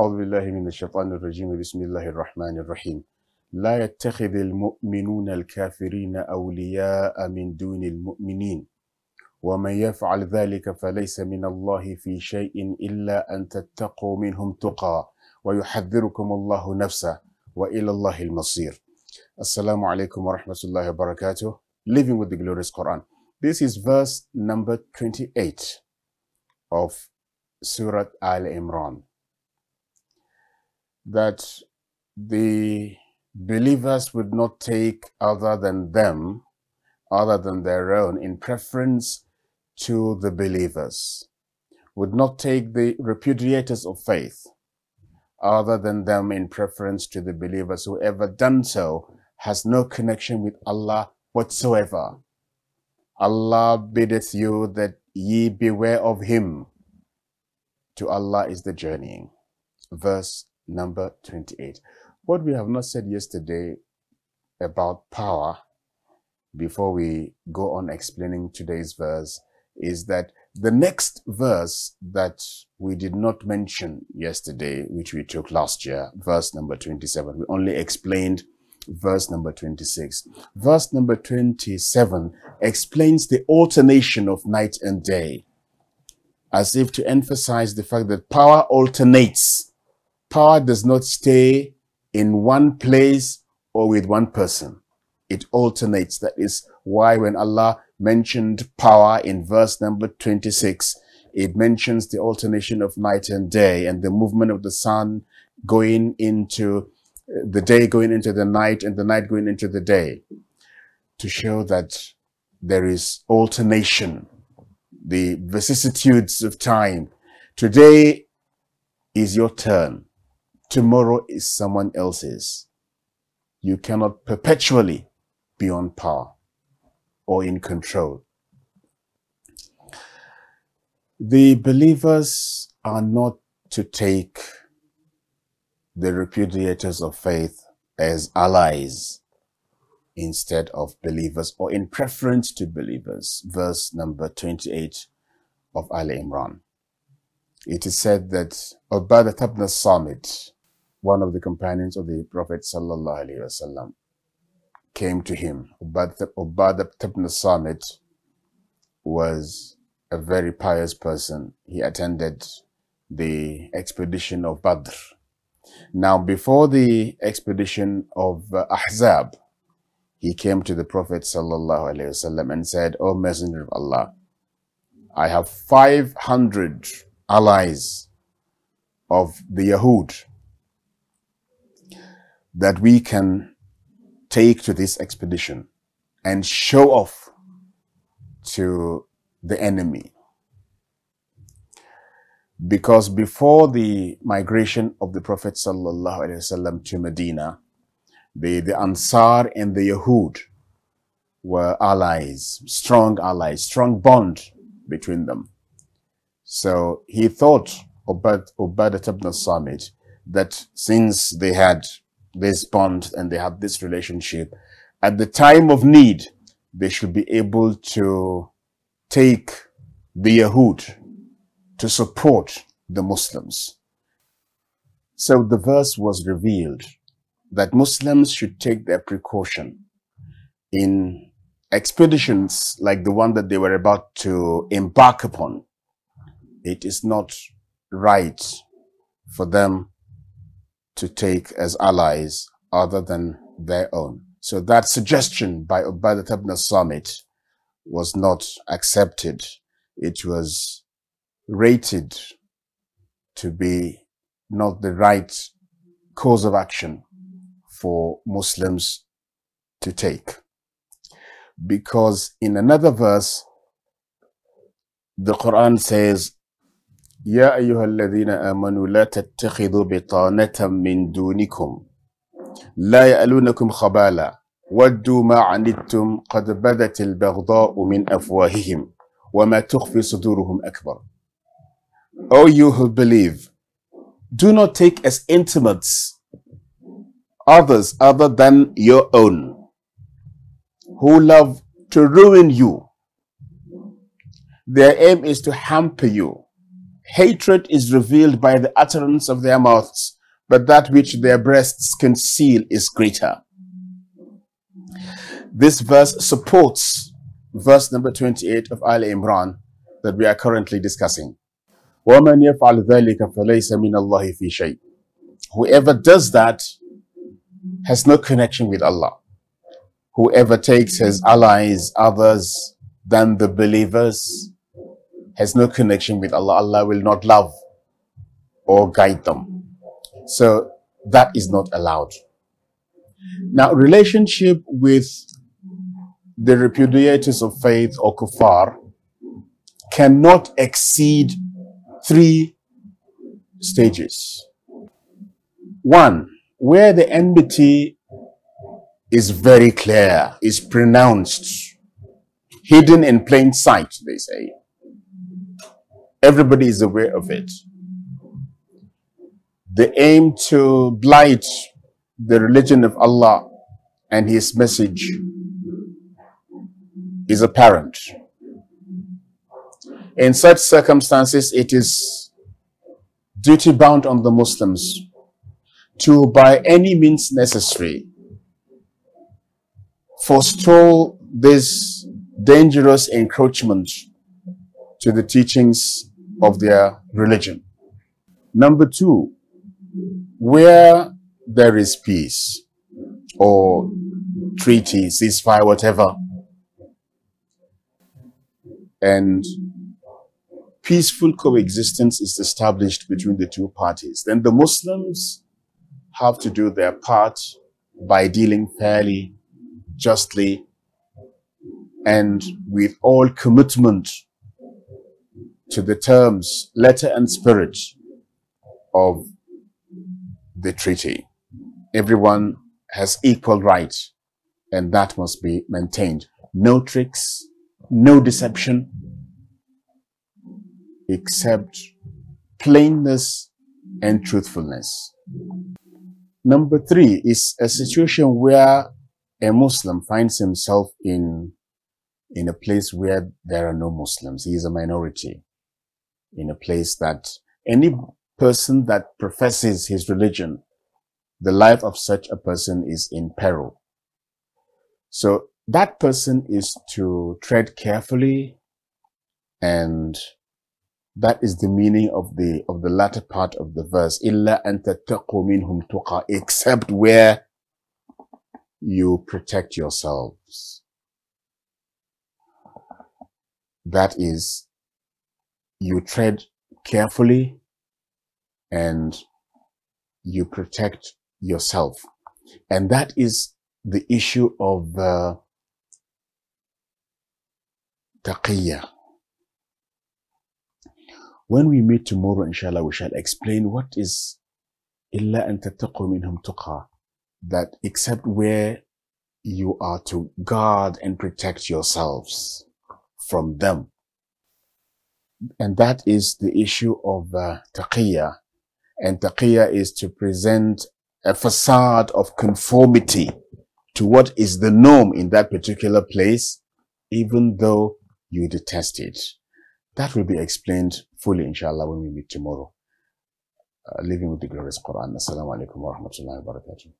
أعوذ بالله من الشيطان الرجيم. بسم الله الرحمن الرحيم. لا يتخذ المؤمنون الكافرين أولياء من دون المؤمنين. ومن يفعل ذلك فليس من الله في شيء إلا أن تتقوا منهم تقى ويحذركم الله نفسه وإلى الله المصير. السلام عليكم ورحمة الله وبركاته. Living with the Glorious Quran. This is verse number 28 of Surah Al Imran. That the believers would not take other than them, other than their own, in preference to the believers, would not take the repudiators of faith, other than them in preference to the believers. Whoever done so has no connection with Allah whatsoever. Allah biddeth you that ye beware of him. To Allah is the journeying. Verse number 28. What we have not said yesterday about power, before we go on explaining today's verse, is that the next verse that we did not mention yesterday, which we took last year, verse number 27, we only explained verse number 26. Verse number 27 explains the alternation of night and day, as if to emphasize the fact that power alternates. Power does not stay in one place or with one person. It alternates. That is why when Allah mentioned power in verse number 26, it mentions the alternation of night and day and the movement of the sun going into the day going into the night and the night going into the day to show that there is alternation, the vicissitudes of time. Today is your turn. Tomorrow is someone else's. You cannot perpetually be on power or in control. The believers are not to take the repudiators of faith as allies instead of believers or in preference to believers. Verse number 28 of Al Imran. It is said that Ubadat ibn Samit, one of the companions of the Prophet wasallam, came to him. Ubadat ibn Samit was a very pious person. He attended the expedition of Badr now, before the expedition of uh, Ahzab, he came to the Prophet wasallam and said, O Messenger of Allah, I have 500 allies of the Yahud that we can take to this expedition and show off to the enemy because before the migration of the Prophet sallallahu to Medina, the, the Ansar and the Yahud were allies, strong allies, strong bond between them. So he thought, Ubad, Ubadat ibn Samit, that since they had this bond and they had this relationship, at the time of need, they should be able to take the Yahud to support the Muslims. So the verse was revealed that Muslims should take their precaution in expeditions like the one that they were about to embark upon. It is not right for them to take as allies other than their own. So that suggestion by Ubadat ibn Samit was not accepted. It was rated to be not the right course of action for Muslims to take. Because in another verse, the Quran says, يا أيها الذين آمنوا لا تتخذوا بطانة من دونكم. لا يألونكم خبالا. ودوا ما عنتم قد بدت البغضاء من أفواههم وما تخفي صدورهم أكبر. O you who believe, do not take as intimates others other than your own, who love to ruin you. Their aim is to hamper you, Hatred is revealed by the utterance of their mouths, but that which their breasts conceal is greater. This verse supports verse number 28 of Al Imran that we are currently discussing. وَمَنْ يَفْعَلْ ذَلِكَ فَلَيْسَ مِنَ اللَّهِ فِي شَيْءٍ Whoever does that has no connection with Allah. Whoever takes as allies others than the believers has no connection with Allah. Allah will not love or guide them. So that is not allowed. Now, relationship with the repudiators of faith or kuffar cannot exceed three stages. One, where the enmity is very clear, is pronounced, hidden in plain sight, they say. Everybody is aware of it. The aim to blight the religion of Allah and His message is apparent. In such circumstances, it is duty bound on the Muslims to, by any means necessary, forestall this dangerous encroachment to the teachings of their religion. Number two, where there is peace or treaty, ceasefire, whatever, and peaceful coexistence is established between the two parties, then the Muslims have to do their part by dealing fairly, justly, and with all commitment to the terms, letter and spirit of the treaty. Everyone has equal rights and that must be maintained. No tricks, no deception, except plainness and truthfulness. Number three is a situation where a Muslim finds himself in, in a place where there are no Muslims. He is a minority in a place that any person that professes his religion, the life of such a person is in peril. So that person is to tread carefully and that is the meaning of the of the latter part of the verse. Illa minhum tuqa, except where you protect yourselves. That is you tread carefully and you protect yourself. And that is the issue of uh, taqiyya. When we meet tomorrow, inshallah, we shall explain what is illa an tattaqu minhum tuqa. That except where you are to guard and protect yourselves from them and that is the issue of uh, taqiyya. And taqiyya is to present a facade of conformity to what is the norm in that particular place, even though you detest it. That will be explained fully, inshallah, when we meet tomorrow. Uh, living with the glorious Quran. Assalamu alaikum wa rahmatullahi wa barakatuh.